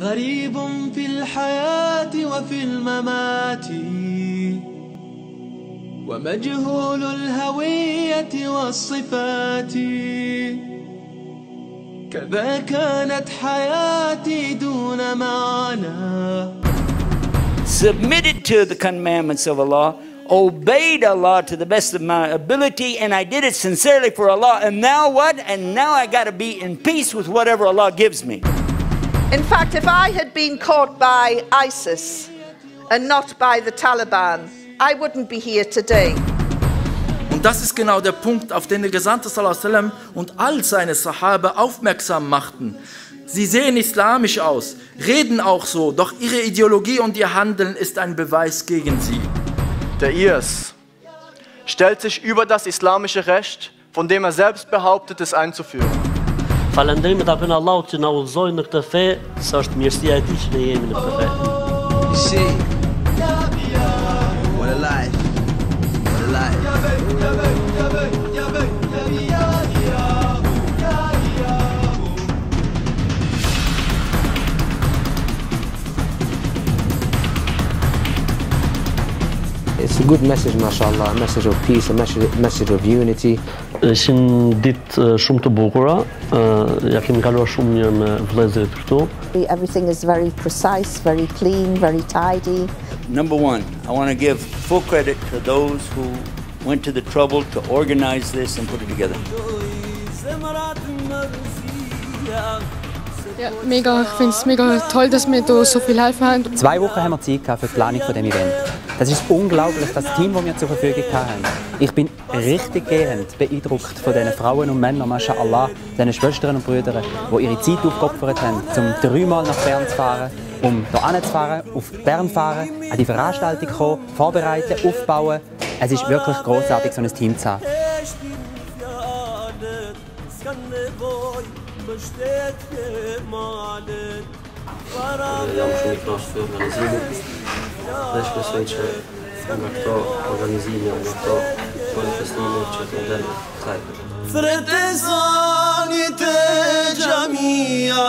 غريب في الحياة وفي الممات ومجهول الهوية والصفات كذا كانت حياتي دون معنى submitted to the commandments of Allah, obeyed Allah to the best of my ability, and I did it sincerely for Allah. And now what? And now I got to be in peace with whatever Allah gives me. In fact, if I had been caught by ISIS and not by the Taliban, I wouldn't be here today. Und das ist genau der Punkt, auf den der Gesandte sallam, und all seine Sahaba aufmerksam machten. Sie sehen islamisch aus, reden auch so, doch ihre Ideologie und ihr Handeln ist ein Beweis gegen sie. Der IS stellt sich über das islamische Recht, von dem er selbst behauptet, es einzuführen. Falendrimet apën Allahut që na udhëzoi në këtë fe, sa është mirësia e tij që ne jemi në këtë fe. Shit. What a life. What a life. It's a good message, mashallah, a message of peace, a message, message of unity. Ishin ditë shumë të bukura, ja kemi kaluar shumë mirë me vëllezërit këtu. Everything is very precise, very clean, very tidy. Number one, I want to give full credit to those who went to the trouble to organize this and put it together. Ja, mega, ich finde es mega toll, dass wir hier so viel helfen haben. Zwei Wochen haben wir Zeit für die Planung von dem Event. Das ist unglaublich, das Team, das wir zur Verfügung haben. Ich bin richtig gehend beeindruckt von diesen Frauen und Männern, mashallah, diesen Schwestern und Brüdern, die ihre Zeit aufgeopfert haben, um dreimal nach Bern zu fahren, um hier hinzufahren, auf Bern fahren, an die Veranstaltung kommen, vorbereiten, aufbauen. Es ist wirklich großartig, so ein Team zu haben. Jam shumë i knashtë për organizimit dhe shpresoj që nga këto organizime, nga këto manifestime që të ndërë kësaj. Fretezanit e gjamia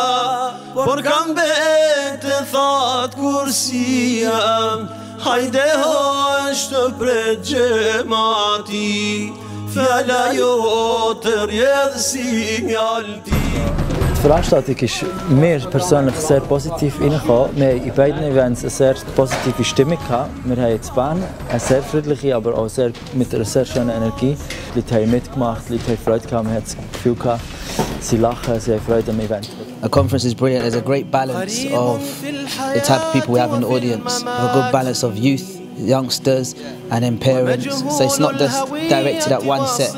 Por kam bete thot kursia Hajde është pret gjemati Si mjalti Die Veranstaltung ist mir persönlich sehr positiv reingekommen. Wir haben in beiden Events eine sehr positive Stimmung gehabt. Wir haben in Bern eine sehr friedliche, aber auch sehr, mit einer sehr schönen Energie. Die Leute haben mitgemacht, die Leute haben Freude gehabt. Man hat das Gefühl gehabt, sie lachen, sie haben Freude am Event. A conference is brilliant. There's a great balance of the type of people we have in the audience. A good balance of youth, youngsters, and then parents. So it's not just directed at one set.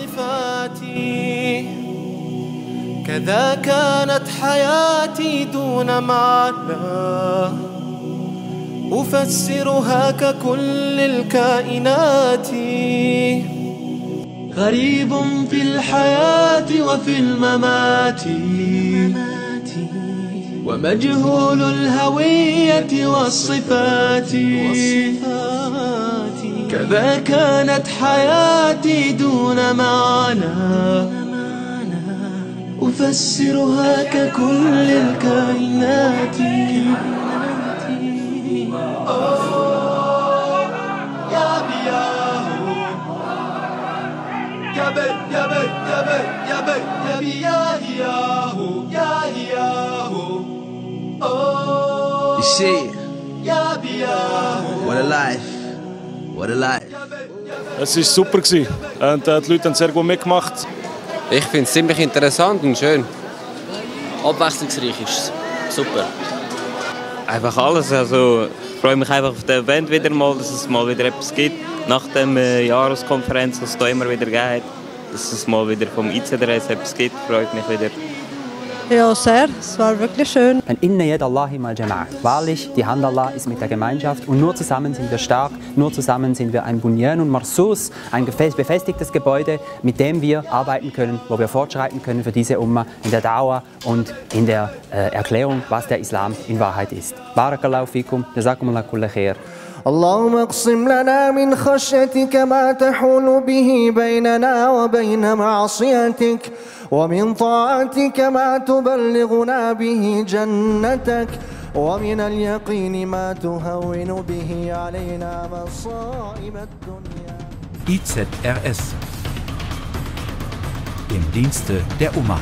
كذا كانت حياتي دون معنى أفسرها ككل الكائنات غريب في الحياة وفي الممات ومجهول الهوية والصفات كذا كانت حياتي دون معنى. أفسرها ككل الكائنات. يا بياهو. يا بي يا بي يا بي يا بي يا بي يا هياهو يا هياهو You see, what a life. What a life. Es war super gewesen. und äh, die Leute haben sehr gut mitgemacht. Ich finde es ziemlich interessant und schön. Abwechslungsreich ist es. Super. Einfach alles. Also, ich freue mich einfach auf den Event wieder mal, dass es mal wieder etwas gibt. Nach der äh, Jahreskonferenz, die es da immer wieder gegeben hat, dass es mal wieder vom ICDRS etwas gibt, freut mich wieder. Ja, sehr. Es war wirklich schön. Inna yad Allahi mal Jama'a. Wahrlich, die Hand Allah ist mit der Gemeinschaft und nur zusammen sind wir stark, nur zusammen sind wir ein Bunyan und Marsus, ein befestigtes Gebäude, mit dem wir arbeiten können, wo wir fortschreiten können für diese Umma in der Dauer und in der äh, Erklärung, was der Islam in Wahrheit ist. Barakallahu fikum, jazakumullah kulla khair. اللهم اقسم لنا من خشيتك ما تحول به بيننا وبين معصيتك ومن طاعتك ما تبلغنا به جنتك ومن اليقين ما تهون به علينا مصائب الدنيا IZRS. Im Dienste der Umma.